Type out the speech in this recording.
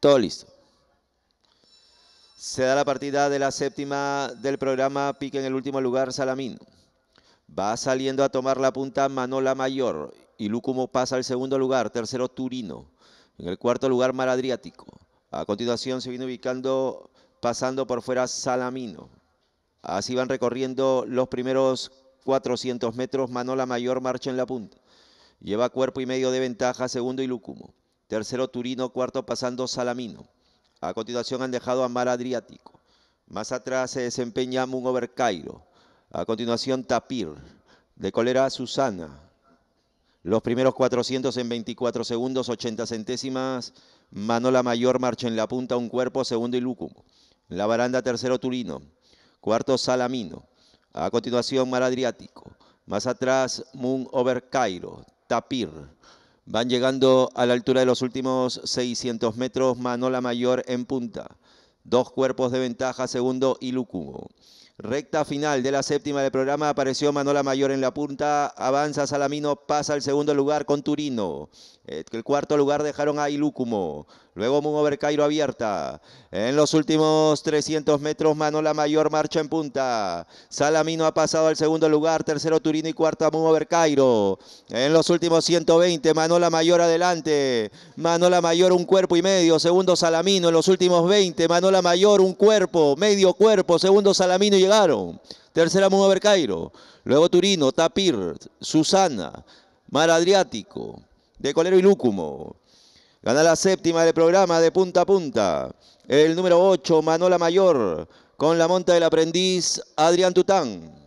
Todo listo. Se da la partida de la séptima del programa. Pique en el último lugar Salamino. Va saliendo a tomar la punta Manola Mayor. Y Lúcumo pasa al segundo lugar. Tercero Turino. En el cuarto lugar Mar Adriático. A continuación se viene ubicando, pasando por fuera Salamino. Así van recorriendo los primeros 400 metros. Manola Mayor marcha en la punta. Lleva cuerpo y medio de ventaja, segundo y Lúcumo. Tercero Turino, cuarto pasando Salamino. A continuación han dejado a Mar Adriático. Más atrás se desempeña Over Cairo. A continuación Tapir. De colera Susana. Los primeros 400 en 24 segundos, 80 centésimas. Manola Mayor marcha en la punta, un cuerpo, segundo y Lúcumo. La baranda tercero Turino. Cuarto Salamino. A continuación Mar Adriático. Más atrás Moon Over Cairo. Tapir. Van llegando a la altura de los últimos 600 metros, Manola Mayor en punta. Dos cuerpos de ventaja, segundo y Lúcumo. Recta final de la séptima del programa, apareció Manola Mayor en la punta, avanza Salamino, pasa al segundo lugar con Turino. Eh, el cuarto lugar dejaron a Ilúcumo. Luego Munover Cairo abierta. En los últimos 300 metros, Manola Mayor marcha en punta. Salamino ha pasado al segundo lugar. Tercero Turino y cuarto Munover Cairo. En los últimos 120, Manola Mayor adelante. Manola Mayor un cuerpo y medio. Segundo Salamino. En los últimos 20, Manola Mayor un cuerpo, medio cuerpo. Segundo Salamino llegaron. Tercera Munover Cairo. Luego Turino, Tapir, Susana, Mar Adriático, de Colero y Lúcumo. Gana la séptima del programa de punta a punta. El número 8, Manola Mayor, con la monta del aprendiz Adrián Tután.